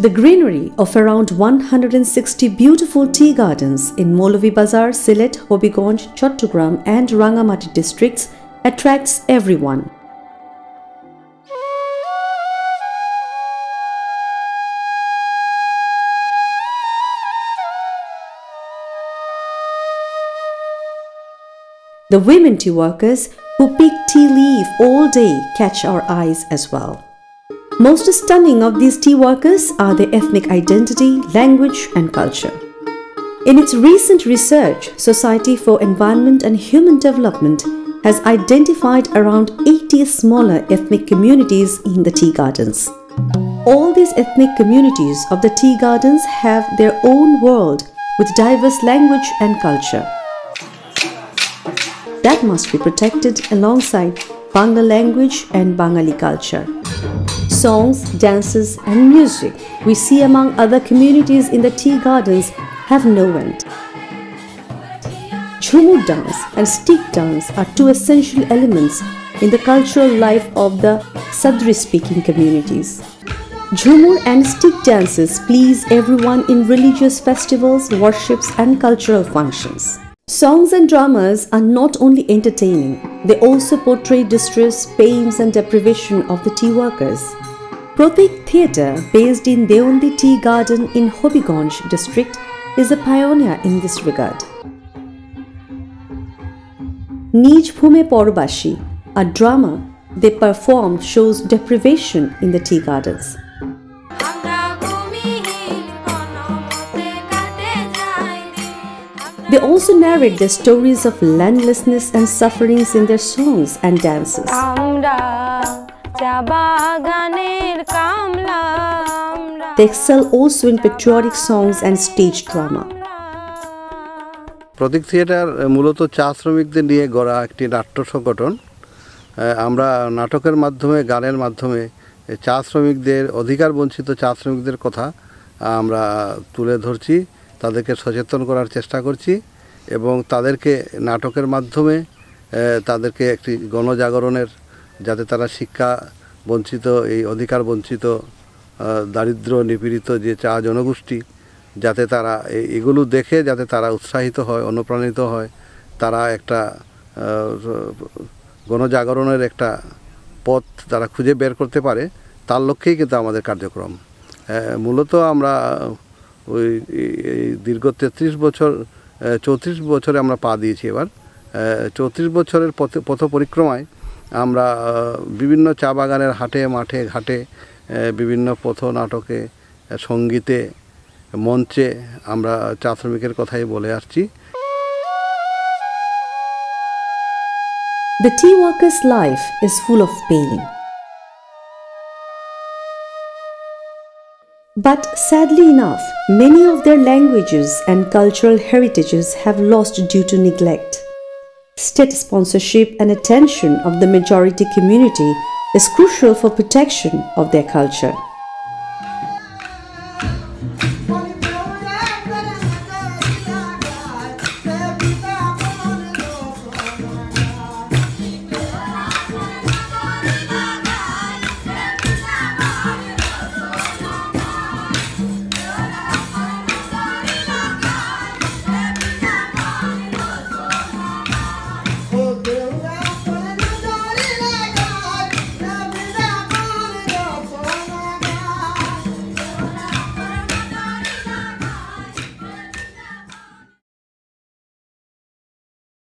The greenery of around 160 beautiful tea gardens in Moulvi Bazar, Sylhet, Hobiganj, Chattogram, and Rangamati districts attracts everyone. The women tea workers who pick tea leaf all day catch our eyes as well. Most stunning of these tea workers are their ethnic identity, language, and culture. In its recent research, Society for Environment and Human Development has identified around 80 smaller ethnic communities in the tea gardens. All these ethnic communities of the tea gardens have their own world with diverse language and culture that must be protected alongside Bangla language and Bangali culture. Songs, dances, and music we see among other communities in the tea gardens have no end. Jhumur dance and stick dance are two essential elements in the cultural life of the Sadri speaking communities. Jhumur and stick dances please everyone in religious festivals, worships, and cultural functions. Songs and dramas are not only entertaining, they also portray distress, pains, and deprivation of the tea workers. Pratik Theatre, based in Deondi Tea Garden in Hobiganj district, is a pioneer in this regard. Nij Bhume Porbashi, a drama they perform shows deprivation in the tea gardens. They also narrate the stories of landlessness and sufferings in their songs and dances. They excel also in patriotic songs and stage drama. Pratik theatre মূলত চা শ্রমিকদের নিয়ে গড়া একটি নাট্য সংগঠন আমরা নাটকের মাধ্যমে গানের মাধ্যমে চা শ্রমিকদের অধিকার বঞ্চিত চা শ্রমিকদের কথা আমরা তুলে ধরছি তাদেরকে সচেতন করার চেষ্টা করছি এবং তাদেরকে নাটকের মাধ্যমে তাদেরকে একটি গণজাগরণের যাতে তারা শিক্ষা বঞ্চিত, এই অধিকার বঞ্চিত দারিদ্র, নিপীড়িত যে চা জনগোষ্ঠী, যাতে তারা এগুলো দেখে যাতে তারা উৎসাহিত হয়, অনুপ্রাণিত হয়। তারা একটা গণজাগরণের একটা পথ তারা খুঁজে বের করতে পারে, তার লক্ষ্যেই কিন্তু আমাদের কার্যক্রম। মূলত আমরা ওই দীর্ঘ তেত্রিশ বছর চৌত্রিশ বছরে আমরা পা দিয়েছি এবার। চৌত্রিশ বছরের পথ পথ পরিক্রমায় আমরা বিভিন্ন চা বাগানের হাটে মাঠে ঘাটে বিভিন্ন পথ নাটকে সঙ্গীতে মঞ্চে আমরা চা শ্রমিকের কথাই বলে আসছি The tea worker's life is full of pain. But sadly enough, many of their languages and cultural heritages have lost due to neglect. State sponsorship and attention of the majority community is crucial for protection of their culture.